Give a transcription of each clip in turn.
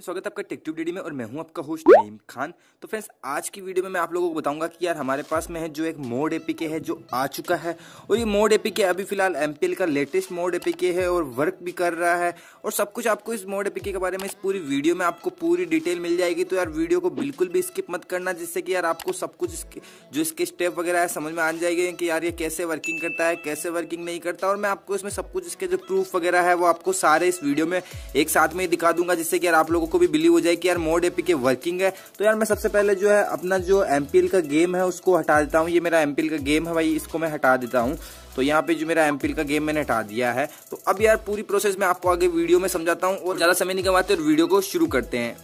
स्वागत है आपका टिकटूब डीडी में, और मैं हूँ आपका होस्ट नईम खान। तो फ्रेंड्स, आज की वीडियो में मैं आप लोगों को बताऊँगा कि यार हमारे पास में है जो एक मोड एपीके है जो आ चुका है। और ये मोड एपीके अभी फ़िलहाल एमपीएल का लेटेस्ट मोड एपीके है और वर्क भी कर रहा है। और सब कुछ आपको इस मोड एपीके के बारे में इस पूरी वीडियो में आपको पूरी डिटेल मिल जाएगी। तो यार, वीडियो को बिल्कुल भी स्किप मत करना, जिससे कि यार आपको सब कुछ इसके, जो इसके स्टेप वगैरह है, समझ में आ जाएगी कि यार ये कैसे वर्किंग करता है, कैसे वर्किंग नहीं करता। और मैं आपको इसमें सब कुछ इसके जो प्रूफ वगैरह है, वो आपको सारे इस वीडियो में एक साथ में दिखा दूँगा, जिससे कि यार आप लोगों को भी बिलीव हो जाए कि यार मोड एपी के वर्किंग है। तो यार मैं सबसे पहले जो है अपना जो एमपीएल का गेम है उसको हटा देता हूँ। ये मेरा एमपीएल का गेम है भाई, इसको मैं हटा देता हूँ। तो यहाँ पे जो मेरा एमपीएल का गेम मैंने हटा दिया है। तो अब यार पूरी प्रोसेस में आपको आगे वीडियो में समझाता हूँ और ज़्यादा समय नहीं कमाते और वीडियो को शुरू करते हैं।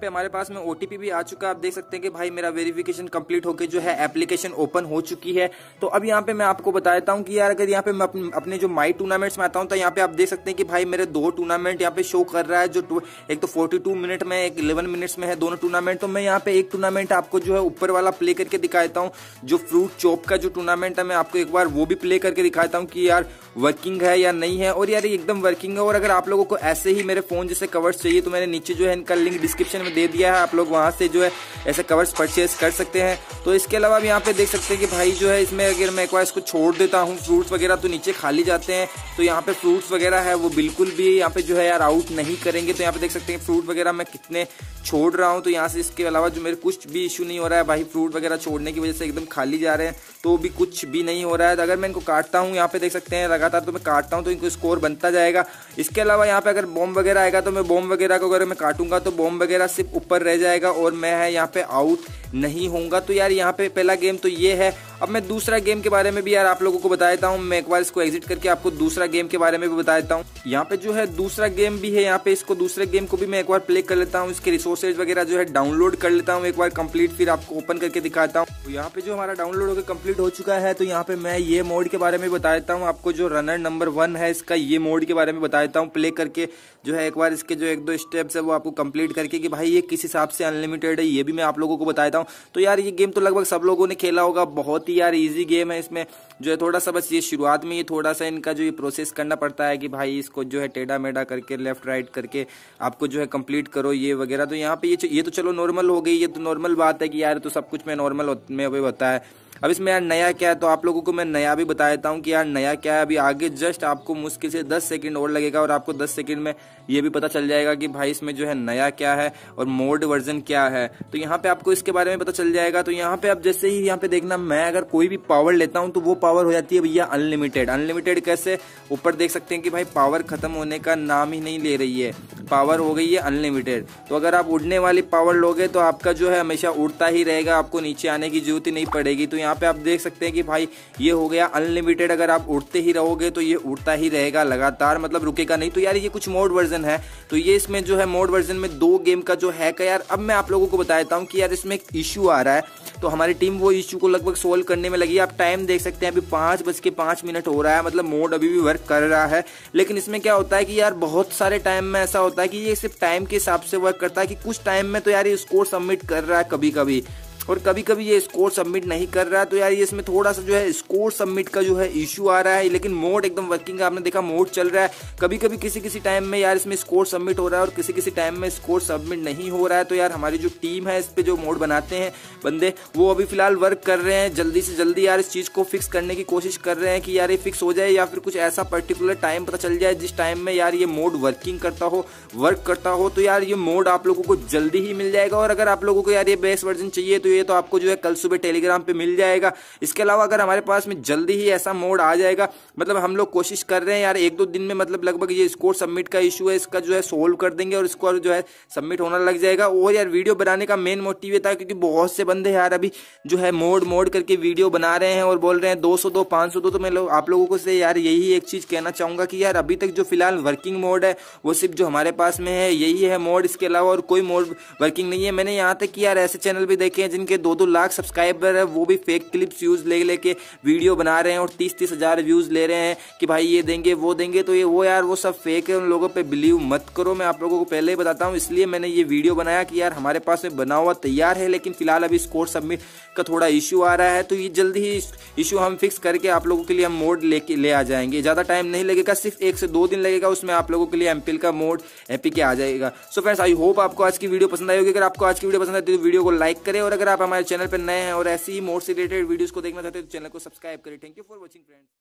पे हमारे पास में ओटीपी भी आ चुका है। आप देख सकते हैं कि भाई मेरा वेरिफिकेशन कंप्लीट होकर जो है एप्लीकेशन ओपन हो चुकी है। तो अब यहाँ पे मैं आपको बता देता हूँ कि यार अगर यहाँ पे मैं अपने जो माई टूर्नामेंट्स में आता हूँ तो यहाँ पे आप देख सकते हैं कि भाई मेरे दो टूर्नामेंट यहाँ पे शो कर रहा है, जो एक तो फोर्टी मिनट में, एक इलेवन मिनट्स में है दोनों टूर्नामेंट तो मैं यहाँ पे एक टूर्नामेंट आपको जो है ऊपर वाला प्ले करके दिखा देता हूँ। जो फ्रूट चॉप का जो टूर्नामेंट है, मैं आपको एक बार वो भी प्ले करके दिखा देता हूँ कि यार वर्किंग है या नहीं है। और यार एकदम वर्किंग है। और अगर आप लोगों को ऐसे ही मेरे फ़ोन जैसे कवर्स चाहिए तो मैंने नीचे जो है इनका लिंक डिस्क्रिप्शन में दे दिया है, आप लोग वहाँ से जो है ऐसे कवर्स परचेज कर सकते हैं। तो इसके अलावा भी यहाँ पे देख सकते हैं कि भाई जो है इसमें अगर मैं एक बार इसको छोड़ देता हूँ फ्रूट्स वगैरह तो नीचे खाली जाते हैं। तो यहाँ पे फ्रूट्स वगैरह है, वो बिल्कुल भी यहाँ पे जो है यार आउट नहीं करेंगे। तो यहाँ पे देख सकते हैं फ्रूट वगैरह मैं कितने छोड़ रहा हूँ। तो यहाँ से इसके अलावा जो मेरे कुछ भी इशू नहीं हो रहा है, भाई फ्रूट वगैरह छोड़ने की वजह से एकदम खाली जा रहे हैं। तो भी कुछ भी नहीं हो रहा है। अगर मैं इनको काटता हूँ, यहाँ पे देख सकते हैं लगातार तो मैं काटता हूँ तो इनको स्कोर बनता जाएगा। इसके अलावा यहाँ पे अगर बॉम्ब वगैरह आएगा तो मैं बॉम्ब वगैरह को अगर मैं काटूँगा तो बॉम्ब वगैरह सिर्फ़ ऊपर रह जाएगा और मैं है यहाँ पे आउट नहीं होऊँगा। तो यार यहाँ पे पहला गेम तो ये है अब मैं दूसरा गेम के बारे में भी यार आप लोगों को बता देता हूँ। मैं एक बार इसको एग्जिट करके आपको दूसरा गेम के बारे में भी बता देता हूँ। यहाँ पे जो है दूसरा गेम भी है, यहाँ पे इसको दूसरे गेम को भी मैं एक बार प्ले कर लेता हूँ। इसके रिसोर्सेज वगैरह जो है डाउनलोड कर लेता हूँ। एक बार कंप्लीट फिर आपको ओपन करके दिखाता हूँ। तो यहाँ पे जो हमारा डाउनलोड होकर कंप्लीट हो चुका है तो यहाँ पे मैं ये मोड के बारे में बता देता हूँ। आपको जो रनर नंबर वन है, इसका ये मोड के बारे में बता देता हूँ। प्ले करके जो है एक बार इसके जो एक दो स्टेप्स है, वो आपको कंप्लीट करके कि भाई ये किस हिसाब से अनलिमिटेड है, ये भी मैं आप लोगों को बता देता हूँ। तो यार ये गेम तो लगभग सब लोगों ने खेला होगा, बहुत ही यार इजी गेम है, इसमें जो है थोड़ा सा बस ये शुरुआत में ही थोड़ा सा इनका जो ये प्रोसेस करना पड़ता है कि भाई इसको जो है टेढ़ा मेढ़ा करके लेफ़्ट राइट करके आपको जो है कंप्लीट करो ये वगैरह। तो यहाँ पे ये ये तो चलो नॉर्मल हो गई, ये तो नॉर्मल बात है कि यार तो सब कुछ में नॉर्मल में होता है। अब इसमें यार नया क्या है? तो आप लोगों को मैं नया भी बता देता हूँ कि यार नया क्या है? अभी आगे जस्ट आपको मुश्किल से 10 सेकंड और लगेगा और आपको 10 सेकंड में ये भी पता चल जाएगा कि भाई इसमें जो है नया क्या है और मोड वर्जन क्या है। तो यहाँ पे आपको इसके बारे में पता चल जाएगा। तो यहाँ पे आप जैसे ही यहाँ पे देखना, मैं अगर कोई भी पावर लेता हूँ तो वो पावर हो जाती है भैया अनलिमिटेड अनलिमिटेड कैसे? ऊपर देख सकते हैं कि भाई पावर खत्म होने का नाम ही नहीं ले रही है। पावर हो गई है अनलिमिटेड तो अगर आप उड़ने वाली पावर लोगे तो आपका जो है हमेशा उड़ता ही रहेगा, आपको नीचे आने की ज़रूरत ही नहीं पड़ेगी। तो यहाँ पे आप देख सकते हैं कि भाई ये हो गया अनलिमिटेड अगर आप उड़ते ही रहोगे तो ये उड़ता ही रहेगा लगातार मतलब रुकेगा नहीं। तो यार ये कुछ मोड वर्जन है तो ये इसमें जो है मोड वर्जन में दो गेम का जो है का यार, अब मैं आप लोगों को बता देता हूँ कि यार इसमें एक इशू आ रहा है। तो हमारी टीम वो इशू को लगभग सोल्व करने में लगी आप टाइम देख सकते हैं, अभी पाँच बज के पाँच मिनट हो रहा है मतलब मोड अभी भी वर्क कर रहा है। लेकिन इसमें क्या होता है कि यार बहुत सारे टाइम में ऐसा होता है कि ये सिर्फ़ टाइम के हिसाब से वर्क करता है कि कुछ टाइम में तो यार ये स्कोर सबमिट कर रहा है कभी कभी और कभी कभी ये स्कोर सबमिट नहीं कर रहा है तो यार ये इसमें थोड़ा सा जो है स्कोर सबमिट का जो है इशू आ रहा है, लेकिन मोड एकदम वर्किंग आपने देखा मोड चल रहा है। कभी कभी किसी किसी टाइम में यार इसमें स्कोर सबमिट हो रहा है और किसी किसी टाइम में स्कोर सबमिट नहीं हो रहा है तो यार हमारी जो टीम है इस पर जो मोड बनाते हैं बंदे, वो अभी फ़िलहाल वर्क कर रहे हैं। जल्दी से जल्दी यार इस चीज़ को फिक्स करने की कोशिश कर रहे हैं कि यार ये फिक्स हो जाए या फिर कुछ ऐसा पर्टिकुलर टाइम पता चल जाए जिस टाइम में यार ये मोड वर्किंग करता हो वर्क करता हो तो यार ये मोड आप लोगों को जल्दी ही मिल जाएगा। और अगर आप लोगों को यार ये बेस्ट वर्जन चाहिए तो ये तो आपको जो है कल सुबह टेलीग्राम पे मिल जाएगा। इसके अलावा अगर हमारे पास में जल्दी ही ऐसा मोड आ जाएगा मतलब हम लोग कोशिश कर रहे हैं यार एक दो दिन में मतलब लगभग ये स्कोर सबमिट का इशू है इसका जो है सोल्व कर देंगे और स्कोर जो है सबमिट होना लग जाएगा। और यार वीडियो बनाने का मेन मोटिव था क्योंकि बहुत से बंदे यार अभी जो है मोड मोड करके वीडियो बना रहे हैं और बोल रहे हैं दो सौ दो पाँच सौ दो तो मैं लो, आप लोगों को से यार यही एक चीज़ कहना चाहूँगा कि यार अभी तक जो फ़िलहाल वर्किंग मोड है वो सिर्फ़ जो हमारे पास में है यही है मोड। इसके अलावा और कोई मोड वर्किंग नहीं है। मैंने यहाँ तक कि यार ऐसे चैनल भी देखे हैं जिनके दो दो लाख सब्सक्राइबर है, वो भी फेक क्लिप्स यूज़ ले लेके वीडियो बना रहे हैं और तीस तीस हज़ार व्यूज़ ले रहे हैं कि भाई ये देंगे, वो देंगे। तो ये वो यार, वो सब फेक है, उन लोगों पर बिलीव मत करो। मैं आप लोगों को पहले ही बताता हूँ, इसलिए मैंने ये वीडियो बनाया कि यार हमारे पास में बना हुआ तैयार है, लेकिन फ़िलहाल अभी स्कोर सबमिट का थोड़ा इशू आ रहा है। तो ये जल्दी ही इशू हम फिक्स करके आप लोगों के लिए हम मोड लेके ले आ जाएँगे। ज़्यादा टाइम नहीं लगेगा, सिर्फ़ एक से दो दिन लगेगा, उसमें आप लोगों के लिए एमपिल का मोड एपी के आ जाएगा। सो फ्रेंड्स आई होप आपको आज की वीडियो पसंद आई होगी। अगर आपको आज की वीडियो पसंद आती तो वीडियो को लाइक करें और अगर आप हमारे चैनल पर नए हैं और ऐसी ही मोड से रिलेटेड वीडियोज़ को देखना चाहते हैं तो चैनल को सब्सक्राइब करें। Thank you for watching friends